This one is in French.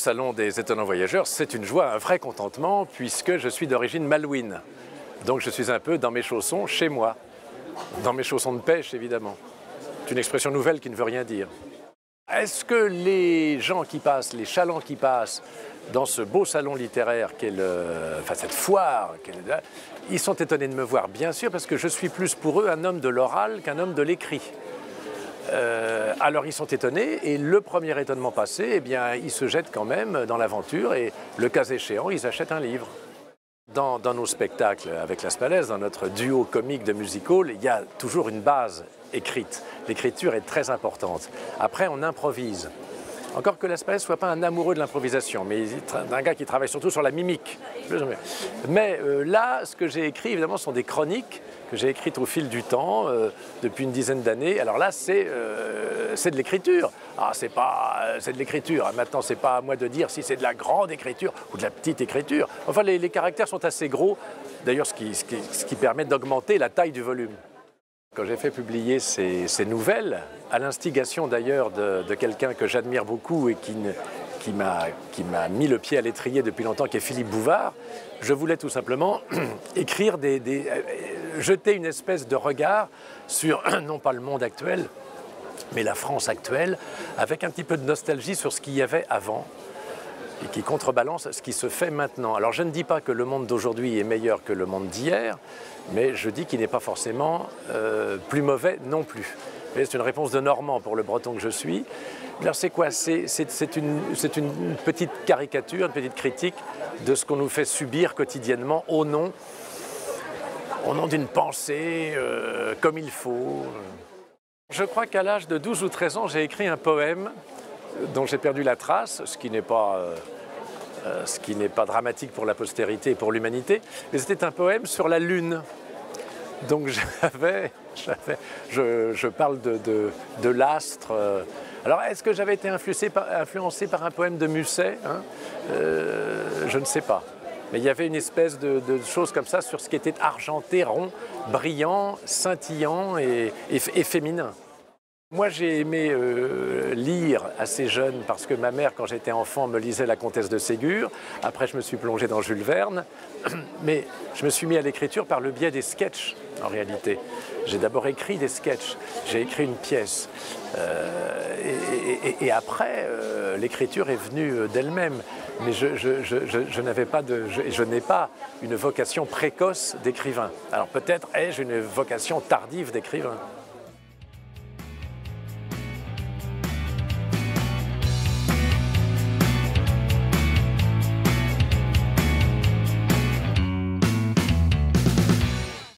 salon des étonnants voyageurs, c'est une joie, un vrai contentement, puisque je suis d'origine malouine. Donc je suis un peu dans mes chaussons chez moi. Dans mes chaussons de pêche, évidemment. C'est une expression nouvelle qui ne veut rien dire. Est-ce que les gens qui passent, les chalands qui passent dans ce beau salon littéraire qu'est enfin cette foire, ils sont étonnés de me voir, bien sûr, parce que je suis plus pour eux un homme de l'oral qu'un homme de l'écrit. Euh, alors ils sont étonnés et le premier étonnement passé, eh bien, ils se jettent quand même dans l'aventure et le cas échéant, ils achètent un livre. Dans, nos spectacles avec Las Palais, dans notre duo comique de musical, il y a toujours une base écrite. L'écriture est très importante. Après, on improvise. Encore que Las Palais ne soit pas un amoureux de l'improvisation, mais un gars qui travaille surtout sur la mimique. Mais euh, là, ce que j'ai écrit, évidemment, sont des chroniques que j'ai écrites au fil du temps, euh, depuis une dizaine d'années. Alors là, c'est euh, de l'écriture. Ah, c'est pas, de l'écriture. Maintenant, c'est pas à moi de dire si c'est de la grande écriture ou de la petite écriture. Enfin, les, caractères sont assez gros. D'ailleurs, ce qui, ce qui permet d'augmenter la taille du volume. Quand j'ai fait publier ces, nouvelles, à l'instigation d'ailleurs de, quelqu'un que j'admire beaucoup et qui, qui m'a mis le pied à l'étrier depuis longtemps, qui est Philippe Bouvard, je voulais tout simplement écrire des, euh, jeter une espèce de regard sur non pas le monde actuel, mais la France actuelle, avec un petit peu de nostalgie sur ce qu'il y avait avant et qui contrebalance ce qui se fait maintenant. Alors je ne dis pas que le monde d'aujourd'hui est meilleur que le monde d'hier, mais je dis qu'il n'est pas forcément euh, plus mauvais non plus. C'est une réponse de Normand pour le breton que je suis. Alors c'est quoi? C'est une, petite caricature, une petite critique de ce qu'on nous fait subir quotidiennement au nom, au nom d'une pensée euh, comme il faut. Je crois qu'à l'âge de 12 ou 13 ans, j'ai écrit un poème dont j'ai perdu la trace, ce qui n'est pas... Euh, euh, pas dramatique pour la postérité et pour l'humanité, mais c'était un poème sur la Lune. Donc j'avais, je, je, parle de, de, l'astre. Euh. Alors est-ce que j'avais été influencé par, influencé par, un poème de Musset hein? Je ne sais pas. Mais il y avait une espèce de, de, comme ça sur ce qui était argenté, rond, brillant, scintillant et, et féminin. Moi, j'ai aimé euh, lire assez jeune parce que ma mère, quand j'étais enfant, me lisait La Comtesse de Ségur. Après, je me suis plongé dans Jules Verne. Mais je me suis mis à l'écriture par le biais des sketchs, en réalité. J'ai d'abord écrit des sketchs. J'ai écrit une pièce. Euh, et, après, euh, l'écriture est venue d'elle-même. Mais je, n'avais pas je n'ai pas une vocation précoce d'écrivain. Alors peut-être ai-je une vocation tardive d'écrivain.